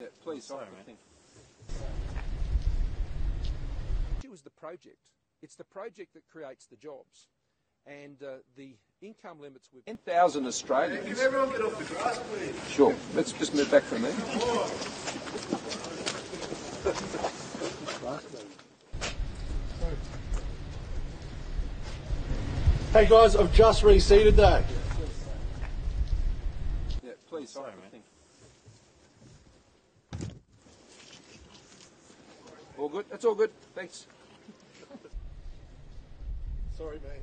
Yeah, please, Sorry, I mate. think. It was the project. It's the project that creates the jobs. And uh, the income limits with 10,000 Australians. Can everyone get off the grass, please? Sure. Let's just move back from there. Hey guys, I've just reseated that. Yeah, please, Sorry, I All good? That's all good. Thanks. Sorry, man.